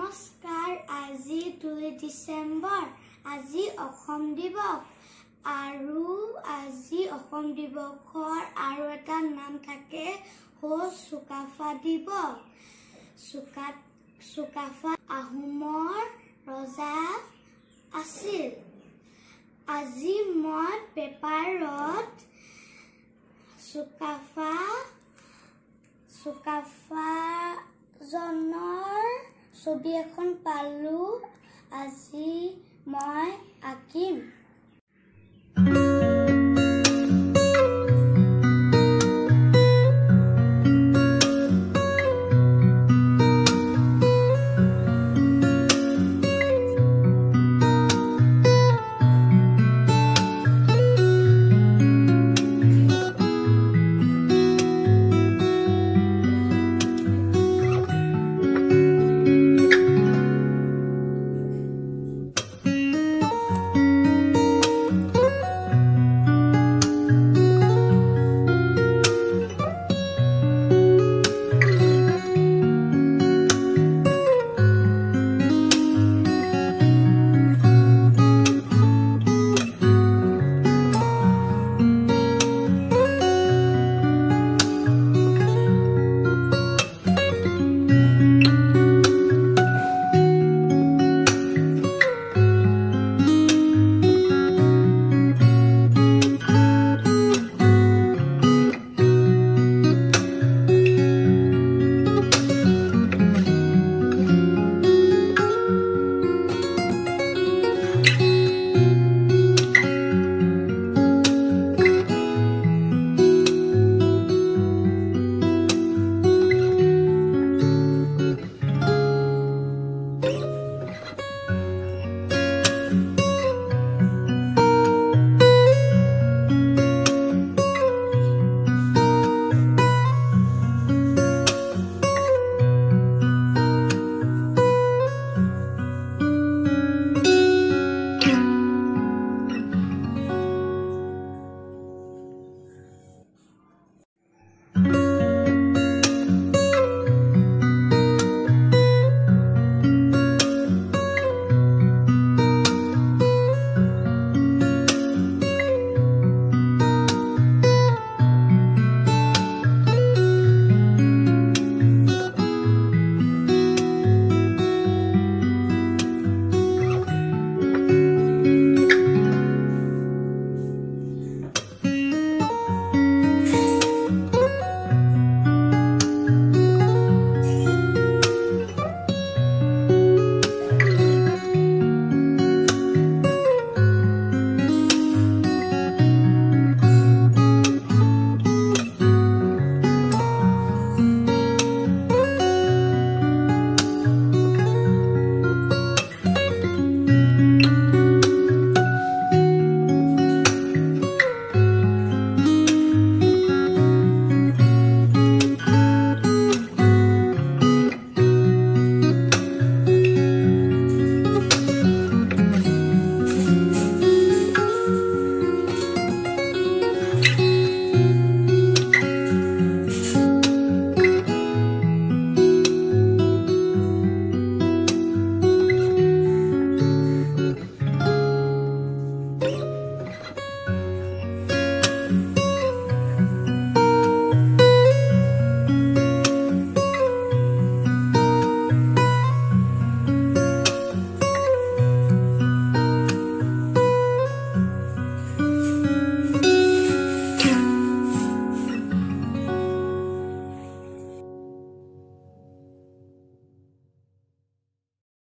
নমস্কাৰ আজি দুই ডিচেম্বৰ আজি অসম দিৱস। আৰু আজি অসম দিৱসৰ আৰু এটা নাম থাকে হ'ল চুকাফা দিৱস। চুকা চুকাফা আহোমৰ ৰজা আছিল। আজি মই পেপাৰত চুকাফা চুকাফাজনৰ ছবি এখন পালোঁ আজি মই আঁকিম।